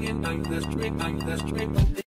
I'm the street, I'm the street.